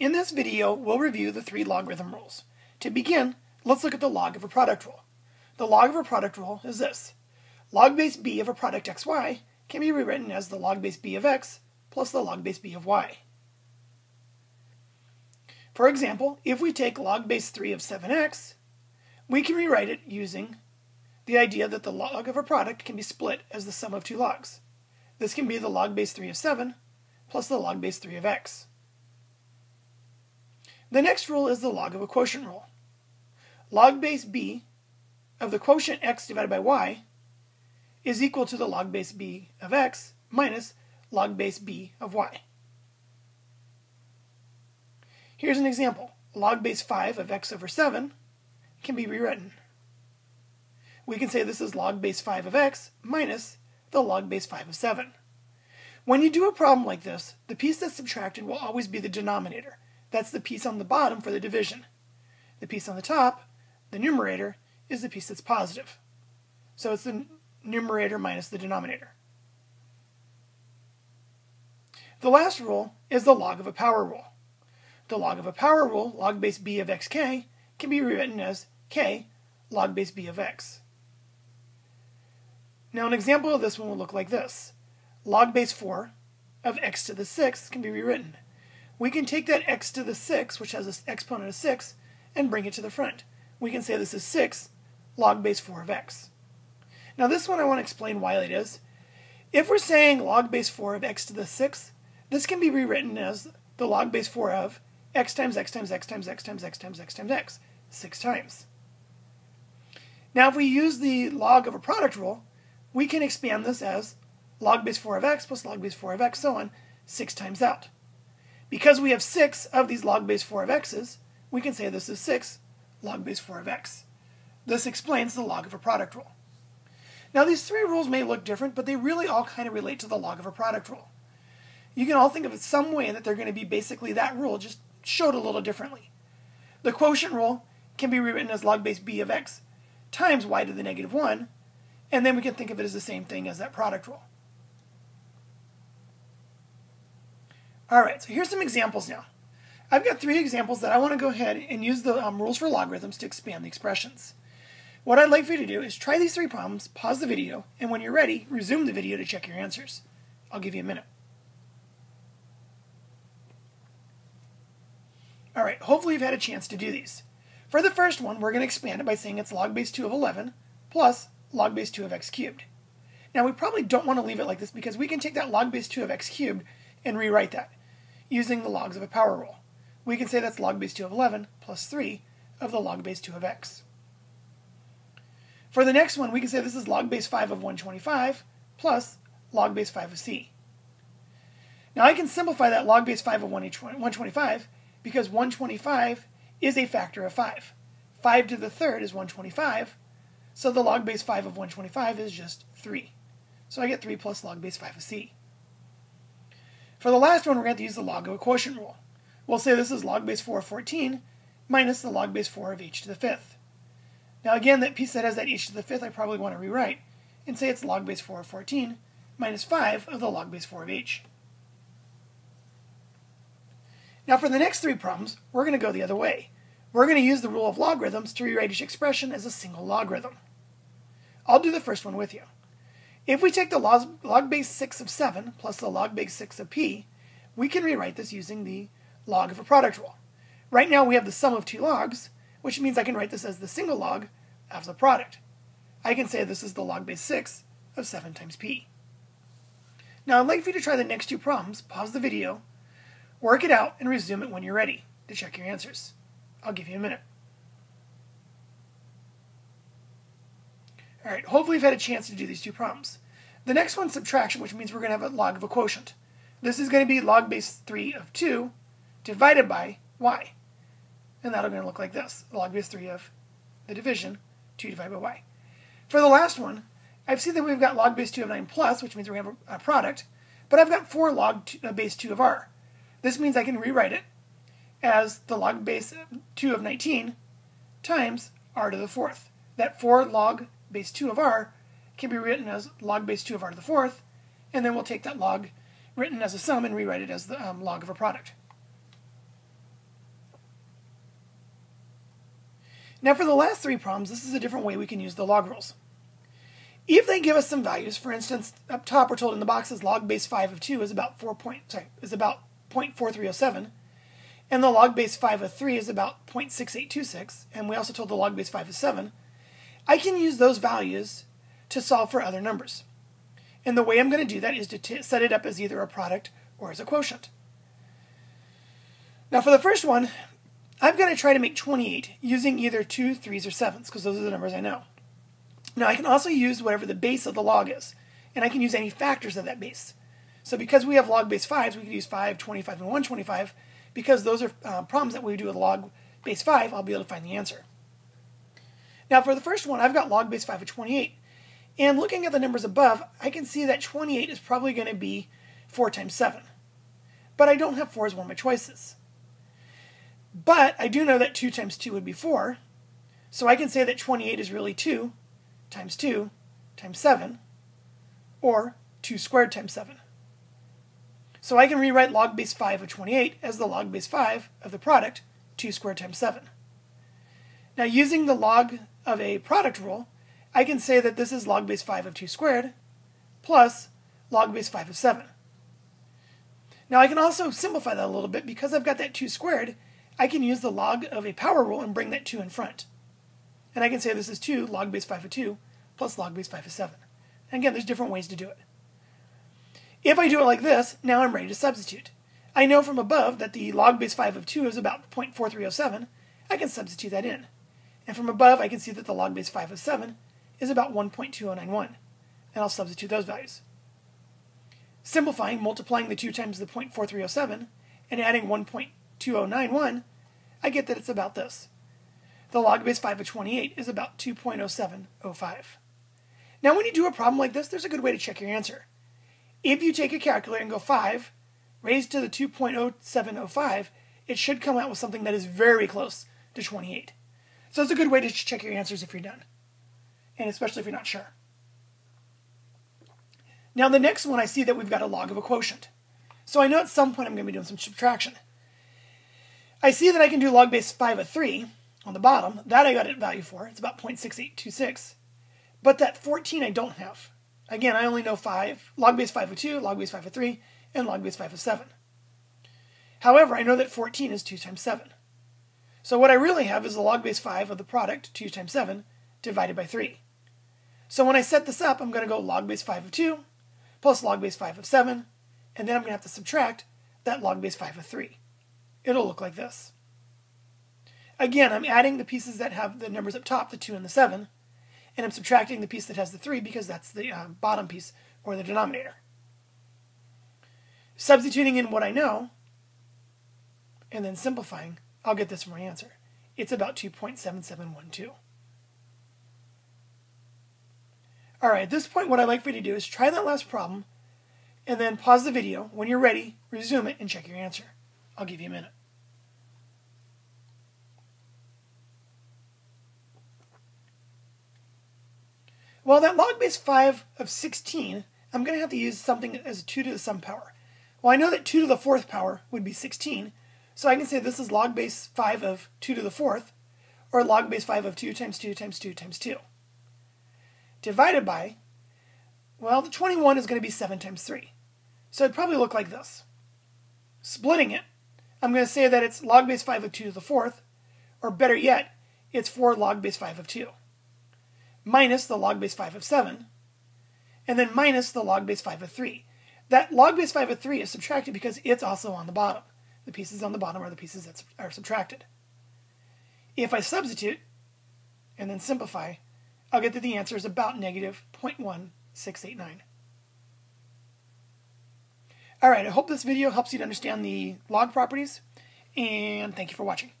In this video, we'll review the three logarithm rules. To begin, let's look at the log of a product rule. The log of a product rule is this. Log base b of a product xy can be rewritten as the log base b of x plus the log base b of y. For example, if we take log base 3 of 7x, we can rewrite it using the idea that the log of a product can be split as the sum of two logs. This can be the log base 3 of 7 plus the log base 3 of x. The next rule is the log of a quotient rule. Log base b of the quotient x divided by y is equal to the log base b of x minus log base b of y. Here's an example. Log base 5 of x over 7 can be rewritten. We can say this is log base 5 of x minus the log base 5 of 7. When you do a problem like this, the piece that's subtracted will always be the denominator. That's the piece on the bottom for the division. The piece on the top, the numerator, is the piece that's positive. So it's the numerator minus the denominator. The last rule is the log of a power rule. The log of a power rule, log base b of xk, can be rewritten as k log base b of x. Now an example of this one will look like this. Log base 4 of x to the 6th can be rewritten we can take that x to the 6, which has an exponent of 6, and bring it to the front. We can say this is 6 log base 4 of x. Now this one I want to explain why it is. If we're saying log base 4 of x to the 6th, this can be rewritten as the log base 4 of x times x times x times x times x times x times x, 6 times. Now if we use the log of a product rule, we can expand this as log base 4 of x plus log base 4 of x, so on, 6 times out. Because we have 6 of these log base 4 of x's, we can say this is 6 log base 4 of x. This explains the log of a product rule. Now these three rules may look different, but they really all kind of relate to the log of a product rule. You can all think of it some way that they're going to be basically that rule, just showed a little differently. The quotient rule can be rewritten as log base b of x times y to the negative 1, and then we can think of it as the same thing as that product rule. All right, so here's some examples now. I've got three examples that I want to go ahead and use the um, rules for logarithms to expand the expressions. What I'd like for you to do is try these three problems, pause the video, and when you're ready, resume the video to check your answers. I'll give you a minute. All right, hopefully you've had a chance to do these. For the first one, we're going to expand it by saying it's log base 2 of 11 plus log base 2 of x cubed. Now, we probably don't want to leave it like this because we can take that log base 2 of x cubed and rewrite that using the logs of a power rule. We can say that's log base 2 of 11 plus 3 of the log base 2 of x. For the next one, we can say this is log base 5 of 125 plus log base 5 of c. Now I can simplify that log base 5 of 125 because 125 is a factor of 5. 5 to the third is 125, so the log base 5 of 125 is just 3. So I get 3 plus log base 5 of c. For the last one, we're going to, use the log of a quotient rule. We'll say this is log base 4 of 14 minus the log base 4 of h to the fifth. Now again, that piece that has that h to the fifth, I probably want to rewrite and say it's log base 4 of 14 minus 5 of the log base 4 of h. Now for the next three problems, we're going to go the other way. We're going to use the rule of logarithms to rewrite each expression as a single logarithm. I'll do the first one with you. If we take the log, base 6 of 7 plus the log base 6 of p, we can rewrite this using the log of a product rule. Right now we have the sum of two logs, which means I can write this as the single log of the product. I can say this is the log base 6 of 7 times p. Now I'd like for you to try the next two problems, pause the video, work it out, and resume it when you're ready to check your answers. I'll give you a minute. All right, hopefully you've had a chance to do these two problems. The next one's subtraction, which means we're going to have a log of a quotient. This is going to be log base 3 of 2 divided by y. And that'll going to look like this, log base 3 of the division, 2 divided by y. For the last one, I've seen that we've got log base 2 of 9 plus, which means we're going to have a, product, but I've got 4 log two, uh, base 2 of r. This means I can rewrite it as the log base 2 of 19 times r to the fourth. That 4 log base 2 of r can be written as log base 2 of r to the fourth, and then we'll take that log written as a sum and rewrite it as the um, log of a product. Now for the last three problems, this is a different way we can use the log rules. If they give us some values, for instance, up top we're told in the boxes log base 5 of 2 is about 4 point, sorry, is about 0.4307, and the log base 5 of 3 is about 0.6826, and we also told the log base 5 of 7, I can use those values to solve for other numbers. And the way I'm going to do that is to set it up as either a product or as a quotient. Now for the first one, I've got to try to make 28 using either 2, 3s, or 7s, because those are the numbers I know. Now I can also use whatever the base of the log is, and I can use any factors of that base. So because we have log base 5s, we can use 5, 25, and 125. Because those are uh, problems that we do with log base 5, I'll be able to find the answer. Now for the first one, I've got log base 5 of 28. And looking at the numbers above, I can see that 28 is probably going to be 4 times 7. But I don't have 4 as one of my choices. But I do know that 2 times 2 would be 4. So I can say that 28 is really 2 times 2 times 7, or 2 squared times 7. So I can rewrite log base 5 of 28 as the log base 5 of the product, 2 squared times 7. Now using the log of a product rule, I can say that this is log base 5 of 2 squared plus log base 5 of 7. Now I can also simplify that a little bit because I've got that 2 squared, I can use the log of a power rule and bring that 2 in front. And I can say this is 2 log base 5 of 2 plus log base 5 of 7. And again, there's different ways to do it. If I do it like this, now I'm ready to substitute. I know from above that the log base 5 of 2 is about 0.4307. I can substitute that in. And from above, I can see that the log base 5 of 7 is about 1.2091. And I'll substitute those values. Simplifying, multiplying the 2 times the 0.4307, and adding 1.2091, I get that it's about this. The log base 5 of 28 is about 2.0705. Now when you do a problem like this, there's a good way to check your answer. If you take a calculator and go 5, raised to the 2.0705, it should come out with something that is very close to 28. So it's a good way to check your answers if you're done, and especially if you're not sure. Now the next one, I see that we've got a log of a quotient. So I know at some point I'm going to be doing some subtraction. I see that I can do log base 5 of 3 on the bottom. That I got a value for. It's about 0.6826. But that 14 I don't have. Again, I only know 5, log base 5 of 2, log base 5 of 3, and log base 5 of 7. However, I know that 14 is 2 times 7. So what I really have is the log base 5 of the product, 2 times 7, divided by 3. So when I set this up, I'm going to go log base 5 of 2 plus log base 5 of 7, and then I'm going to have to subtract that log base 5 of 3. It'll look like this. Again, I'm adding the pieces that have the numbers up top, the 2 and the 7, and I'm subtracting the piece that has the 3 because that's the uh, bottom piece, or the denominator. Substituting in what I know, and then simplifying, I'll get this for my answer. It's about 2.7712. All right, at this point, what I'd like for you to do is try that last problem, and then pause the video. When you're ready, resume it and check your answer. I'll give you a minute. Well, that log base 5 of 16, I'm going to have to use something as 2 to the some power. Well, I know that 2 to the fourth power would be 16, so I can say this is log base 5 of 2 to the fourth, or log base 5 of 2 times 2 times 2 times 2. Divided by, well, the 21 is going to be 7 times 3. So it'd probably look like this. Splitting it, I'm going to say that it's log base 5 of 2 to the fourth, or better yet, it's 4 log base 5 of 2, minus the log base 5 of 7, and then minus the log base 5 of 3. That log base 5 of 3 is subtracted because it's also on the bottom. The pieces on the bottom are the pieces that are subtracted. If I substitute and then simplify, I'll get that the answer is about negative 0.1689. All right, I hope this video helps you to understand the log properties, and thank you for watching.